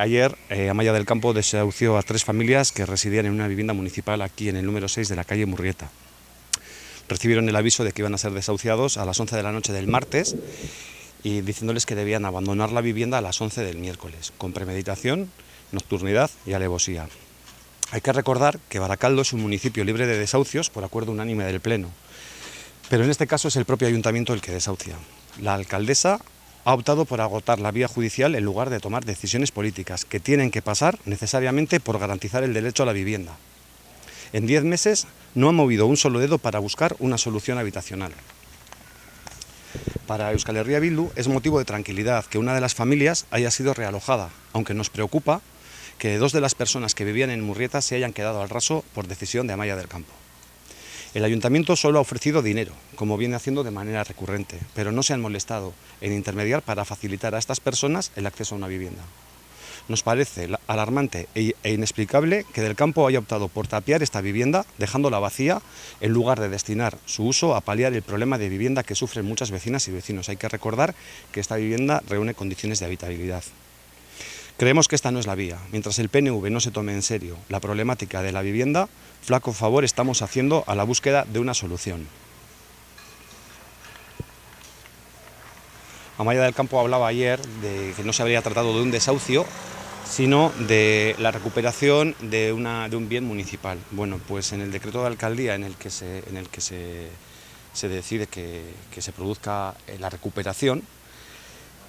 Ayer, eh, Amaya del Campo desahució a tres familias que residían en una vivienda municipal aquí en el número 6 de la calle Murrieta. Recibieron el aviso de que iban a ser desahuciados a las 11 de la noche del martes y diciéndoles que debían abandonar la vivienda a las 11 del miércoles, con premeditación, nocturnidad y alevosía. Hay que recordar que Baracaldo es un municipio libre de desahucios por acuerdo unánime del Pleno, pero en este caso es el propio ayuntamiento el que desahucia. La alcaldesa ha optado por agotar la vía judicial en lugar de tomar decisiones políticas que tienen que pasar necesariamente por garantizar el derecho a la vivienda. En diez meses no ha movido un solo dedo para buscar una solución habitacional. Para Euskal Herria Bildu es motivo de tranquilidad que una de las familias haya sido realojada, aunque nos preocupa que dos de las personas que vivían en Murrieta se hayan quedado al raso por decisión de Amaya del Campo. El ayuntamiento solo ha ofrecido dinero, como viene haciendo de manera recurrente, pero no se han molestado en intermediar para facilitar a estas personas el acceso a una vivienda. Nos parece alarmante e, e inexplicable que Del Campo haya optado por tapiar esta vivienda, dejándola vacía, en lugar de destinar su uso a paliar el problema de vivienda que sufren muchas vecinas y vecinos. Hay que recordar que esta vivienda reúne condiciones de habitabilidad. Creemos que esta no es la vía. Mientras el PNV no se tome en serio la problemática de la vivienda, flaco favor estamos haciendo a la búsqueda de una solución. Amaya del Campo hablaba ayer de que no se habría tratado de un desahucio, sino de la recuperación de, una, de un bien municipal. Bueno, pues en el decreto de alcaldía en el que se, en el que se, se decide que, que se produzca la recuperación,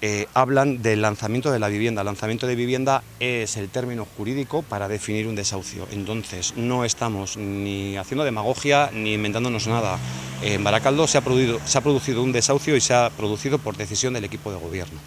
eh, hablan del lanzamiento de la vivienda. Lanzamiento de vivienda es el término jurídico para definir un desahucio. Entonces, no estamos ni haciendo demagogia ni inventándonos nada. En Baracaldo se ha producido un desahucio y se ha producido por decisión del equipo de gobierno.